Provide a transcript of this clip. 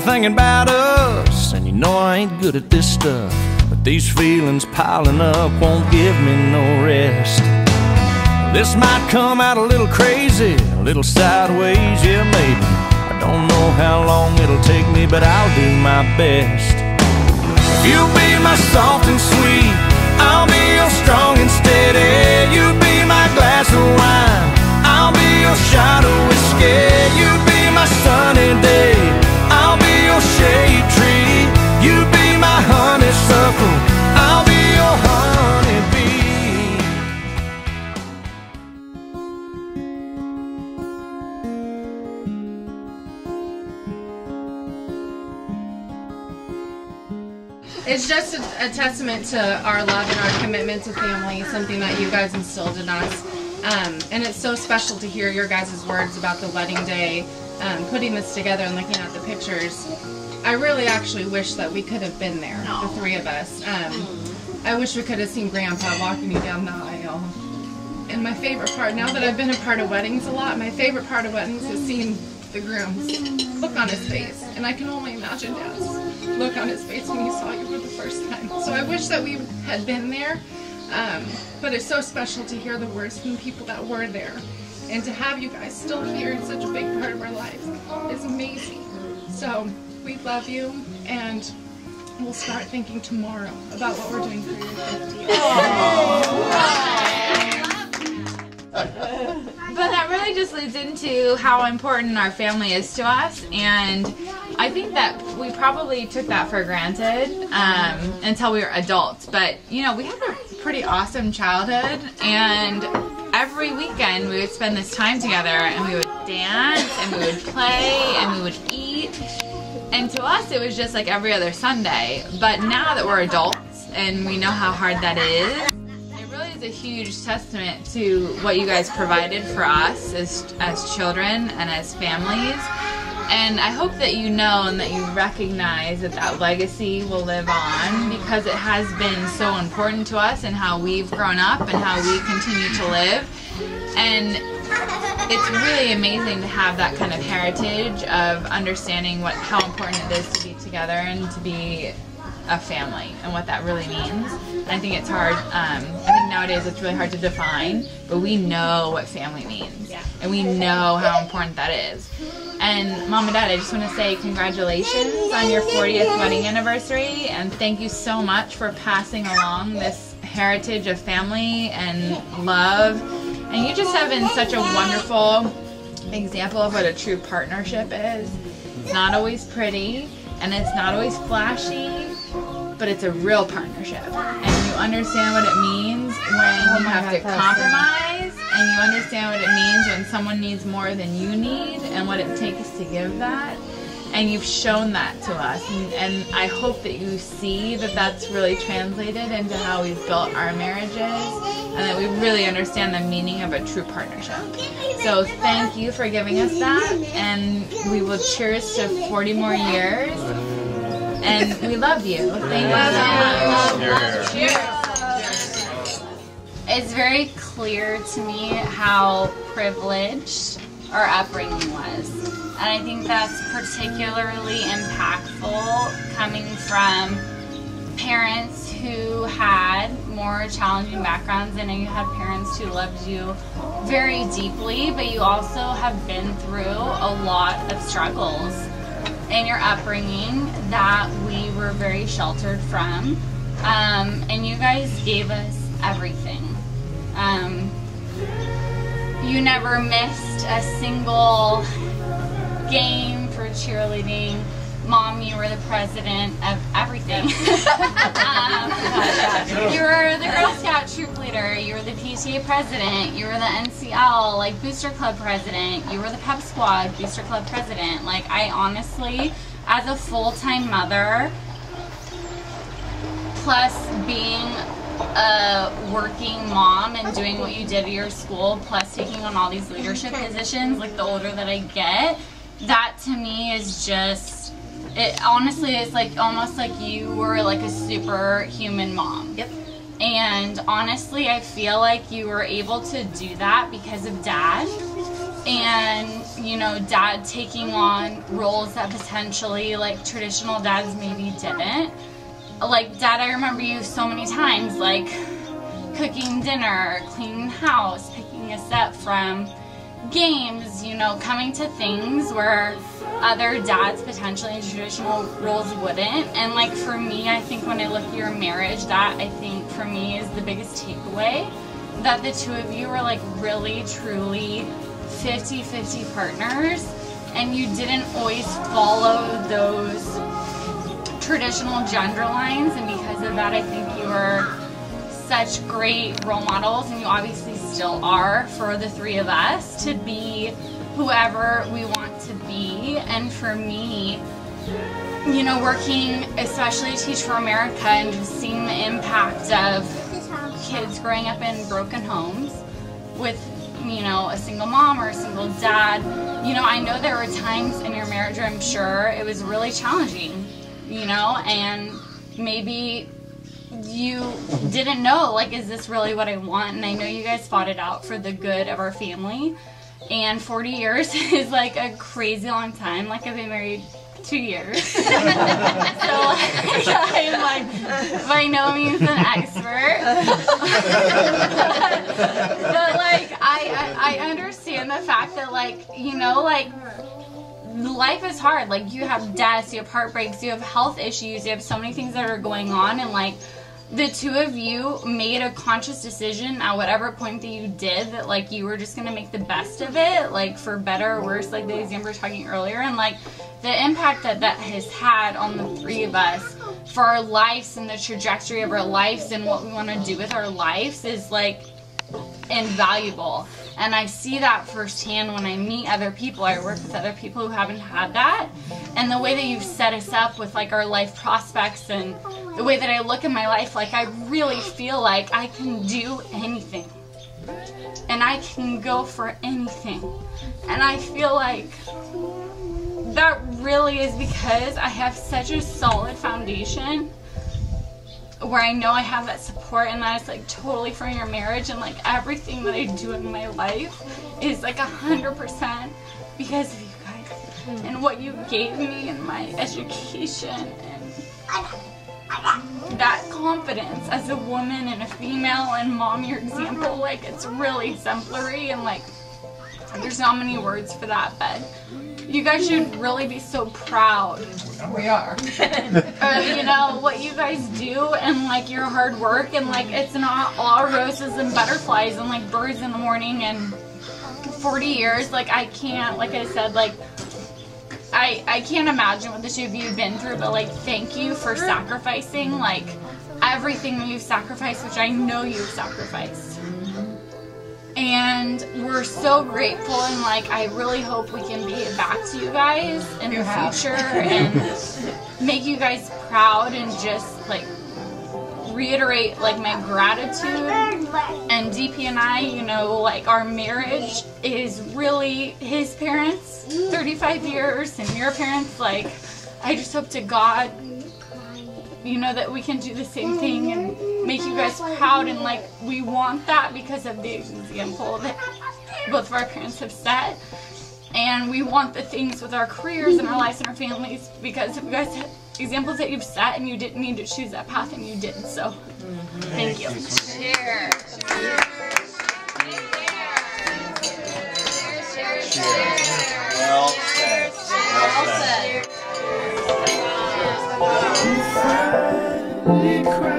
thinking about us, and you know I ain't good at this stuff. But these feelings piling up won't give me no rest. This might come out a little crazy, a little sideways, yeah, maybe. I don't know how long it'll take me, but I'll do my best. You'll be my soft and sweet, I'll be your strong and steady. You'll be my glass of wine, I'll be your shot of whiskey. You'll be my sunny day, just a, a testament to our love and our commitment to family, something that you guys instilled in us. Um, and it's so special to hear your guys' words about the wedding day, um, putting this together and looking at the pictures. I really actually wish that we could have been there, the three of us. Um, I wish we could have seen Grandpa walking you down the aisle. And my favorite part, now that I've been a part of weddings a lot, my favorite part of weddings is seeing the groom's look on his face. And I can only imagine Dad's look on his face when he saw you for the first time. So I wish that we had been there. Um, but it's so special to hear the words from the people that were there. And to have you guys still here in such a big part of our lives is amazing. So we love you and we'll start thinking tomorrow about what we're doing for your 50th. But that really just leads into how important our family is to us, and I think that we probably took that for granted um, until we were adults. But you know, we had a pretty awesome childhood, and every weekend we would spend this time together, and we would dance, and we would play, and we would eat. And to us, it was just like every other Sunday. But now that we're adults and we know how hard that is, is a huge testament to what you guys provided for us as, as children and as families. And I hope that you know and that you recognize that that legacy will live on because it has been so important to us and how we've grown up and how we continue to live. And it's really amazing to have that kind of heritage of understanding what how important it is to be together and to be a family and what that really means. I think it's hard. Um, I think nowadays it's really hard to define, but we know what family means, and we know how important that is. And mom and dad, I just want to say congratulations on your 40th wedding anniversary, and thank you so much for passing along this heritage of family and love. And you just have been such a wonderful example of what a true partnership is. It's not always pretty, and it's not always flashy, but it's a real partnership. And understand what it means when oh you have to compromise, and you understand what it means when someone needs more than you need, and what it takes to give that. And you've shown that to us, and, and I hope that you see that that's really translated into how we've built our marriages, and that we really understand the meaning of a true partnership. So thank you for giving us that, and we will cheers to 40 more years. And we love you. Thank you so much. It's very clear to me how privileged our upbringing was. And I think that's particularly impactful coming from parents who had more challenging backgrounds and you had parents who loved you very deeply, but you also have been through a lot of struggles in your upbringing that we were very sheltered from. Um, and you guys gave us everything. Um, you never missed a single game for cheerleading. Mom, you were the president of everything. um, you were the Girl Scout troop leader. You were the PTA president. You were the NCL like booster club president. You were the pep squad booster club president. Like I honestly, as a full time mother, plus being a working mom and doing what you did at your school, plus taking on all these leadership positions, like the older that I get, that to me is just it honestly is like almost like you were like a superhuman mom. Yep. And honestly, I feel like you were able to do that because of dad. and you know dad taking on roles that potentially like traditional dads maybe didn't like dad i remember you so many times like cooking dinner cleaning house picking us up from games you know coming to things where other dads potentially in traditional roles wouldn't. And like for me i think when i look at your marriage that i think for me is the biggest takeaway that the two of you were like really truly 50 50 partners and you didn't always follow those traditional gender lines and because of that i think you were such great role models and you obviously still are for the three of us to be whoever we want to be. And for me you know working especially teach for america and just seeing the impact of kids growing up in broken homes with you know a single mom or a single dad you know i know there were times in your marriage i'm sure it was really challenging you know and maybe you didn't know like is this really what i want? And i know you guys fought it out for the good of our family. And 40 years is like a crazy long time. Like i've been married two years. So i'm like by no means an expert. But like I, I i understand the fact that like you know like life is hard. Like you have deaths, you have heartbreaks, you have health issues, you have so many things that are going on, and like the two of you made a conscious decision at whatever point that you did that like you were just gonna make the best of it, like for better or worse, like the example we were talking earlier, and like the impact that that has had on the three of us for our lives and the trajectory of our lives and what we want to do with our lives is like invaluable. And I see that firsthand when I meet other people. I work with other people who haven't had that. And the way that you've set us up with like our life prospects and the way that I look at my life, like I really feel like I can do anything. And I can go for anything. And I feel like that really is because I have such a solid foundation where I know I have that support and that it's like totally for your marriage and like everything that I do in my life is like a hundred percent because of you guys and what you gave me and my education and that confidence as a woman and a female and mom your example like it's really exemplary and like there's not many words for that but you guys should really be so proud. We are. of you know what you guys do and like your hard work and like it's not all roses and butterflies and like birds in the morning and 40 years. Like I can't like I said like I I can't imagine what the two of you have been through but like thank you for sacrificing like everything that you've sacrificed which I know you've sacrificed and we're so grateful and like I really hope we can give back to you guys in You the have. future and make you guys proud and just like reiterate like my gratitude and DP and I, you know, like our marriage is really his parents 35 years and your parents like I just hope to God you know that we can do the same thing and make you guys proud and like we want that because of the example that both of our parents have set and we want the things with our careers and our lives and our families because of you guys had examples that you've set and you didn't need to choose that path and you did so thank you Well said. Well said. finally cry.